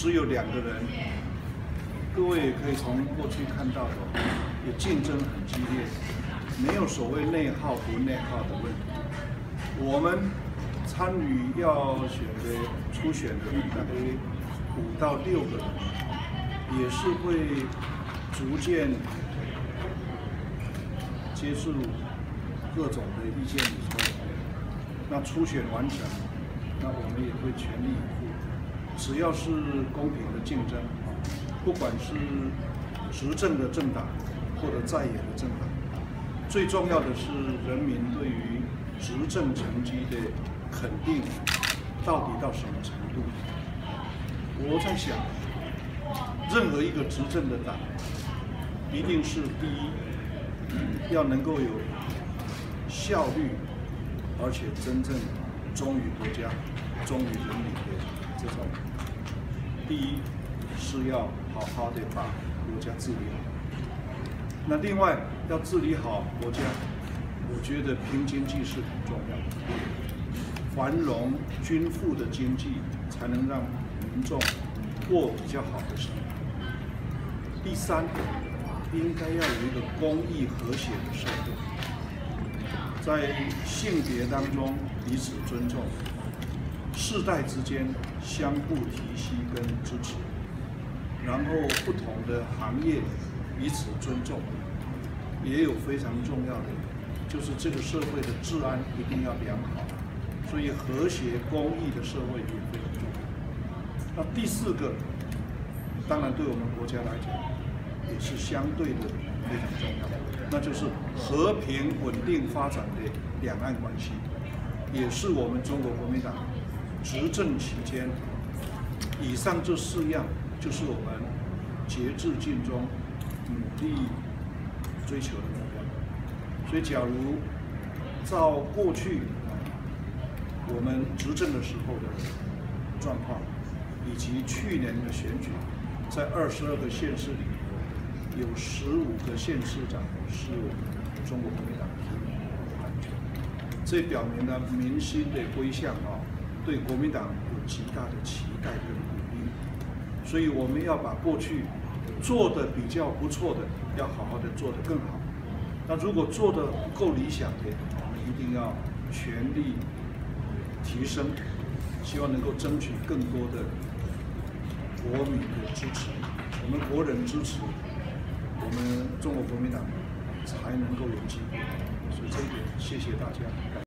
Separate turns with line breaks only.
只有两个人。各位也可以从过去看到的，也竞争很激烈，没有所谓内耗不内耗的问题。我们参与要选的初选的大概五到六个人，也是会逐渐接触各种的意见以后，那初选完成，那我们也会全力以赴。只要是公平的竞争。不管是执政的政党或者在野的政党，最重要的是人民对于执政成绩的肯定到底到什么程度？我在想，任何一个执政的党，一定是第一要能够有效率，而且真正忠于国家、忠于人民的这种第一。是要好好的把国家治理好。那另外要治理好国家，我觉得拼经济是很重要的。繁荣均富的经济，才能让民众过比较好的生活。第三，应该要有一个公益和谐的社会，在性别当中彼此尊重，世代之间相互提携跟支持。然后不同的行业彼此尊重，也有非常重要的，就是这个社会的治安一定要良好，所以和谐公益的社会也非常重要。那第四个，当然对我们国家来讲也是相对的非常重要，那就是和平稳定发展的两岸关系，也是我们中国国民党执政期间以上这四样。就是我们节制尽忠、努力追求的目标。所以，假如照过去我们执政的时候的状况，以及去年的选举，在二十二个县市里，有十五个县市长是中国国民党提名的，这表明了民心的归向啊，对国民党有极大的期待跟鼓励。所以我们要把过去做的比较不错的，要好好的做得更好。那如果做的不够理想的，我们一定要全力提升，希望能够争取更多的国民的支持，我们国人支持，我们中国国民党才能够有机会。所以这一点，谢谢大家。